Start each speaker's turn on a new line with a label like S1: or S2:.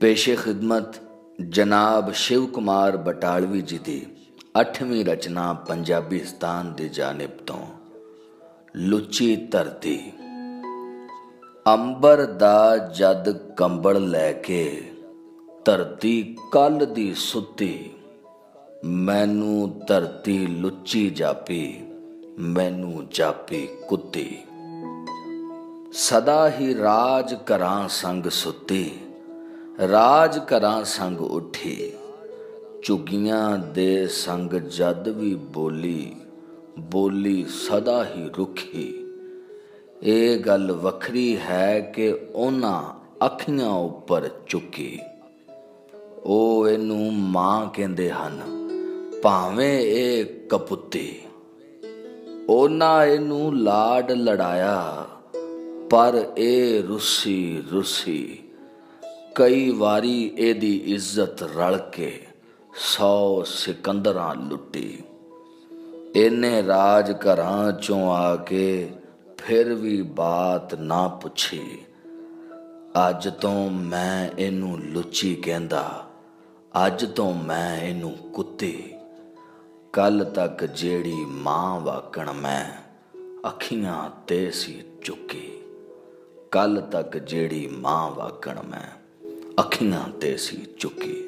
S1: ਪੇਸ਼ੇ ਖਿਦਮਤ ਜਨਾਬ ਸ਼ਿਵ ਕੁਮਾਰ ਬਟਾਲਵੀ ਜੀ ਦੀ 8ਵੀਂ ਰਚਨਾ ਪੰਜਾਬੀਸਤਾਨ ਦੀ ਜਾਨਿਬ ਤੋਂ। ਲੁੱਚੀ ਧਰਤੀ। ਅੰਬਰ ਦਾ ਜਦ ਕੰਬਲ ਲੈ ਕੇ ਧਰਤੀ ਕੱਲ ਦੀ ਸੁੱਤੀ, ਮੈਨੂੰ ਧਰਤੀ ਲੁੱਚੀ ਜਾਪੀ, ਮੈਨੂੰ ਜਾਪੀ ਕੁੱਤੀ। ਸਦਾ ਹੀ ਰਾਜ ਕਰਾਂ ਸੰਗ ਸੁੱਤੀ। ਰਾਜ ਘਰਾਂ ਸੰਗ ਉੱਠੀ, ਝੁੱਗੀਆਂ ਦੇ ਸੰਗ ਜਦ ਵੀ ਬੋਲੀ ਬੋਲੀ ਸਦਾ ਹੀ ਰੁੱਖੀ। ਇਹ ਗੱਲ ਵੱਖਰੀ ਹੈ ਕਿ ਉਹਨਾਂ ਅੱਖੀਆਂ ਉੱਪਰ ਚੁੱਕੀ ਉਹ ਇਹਨੂੰ ਮਾਂ ਕਹਿੰਦੇ ਹਨ, ਭਾਵੇਂ ਇਹ ਕਪੁੱਤੀ। ਉਹਨਾਂ ਇਹਨੂੰ ਲਾਡ ਲੜਾਇਆ, ਪਰ ਇਹ ਰੁੱਸੀ ਰੁੱਸੀ ਕਈ ਵਾਰੀ ਇਹਦੀ ਇੱਜ਼ਤ ਰਲ ਕੇ ਸੌ ਸਿਕੰਦਰਾਂ ਲੁੱਟੀ। ਇਹਨੇ ਰਾਜ ਘਰਾਂ ਚੋਂ ਆ ਕੇ ਫਿਰ ਵੀ ਬਾਤ ਨਾ ਪੁੱਛੀ। ਅੱਜ ਤੋਂ ਮੈਂ ਇਹਨੂੰ ਲੁੱਚੀ ਕਹਿੰਦਾ, ਅੱਜ ਤੋਂ ਮੈਂ ਇਹਨੂੰ ਕੁੱਤੀ। ਕੱਲ ਤੱਕ ਜਿਹੜੀ ਮਾਂ ਵਾਕਣ ਮੈਂ, ਅੱਖੀਆਂ ਤੇ ਸੀ ਚੁੱਕੀ। ਕੱਲ ਤੱਕ ਜਿਹੜੀ ਮਾਂ ਵਾਕਣ ਮੈਂ ਅੱਖੀਆਂ ਤੇ ਸੀ ਚੁੱਕੀ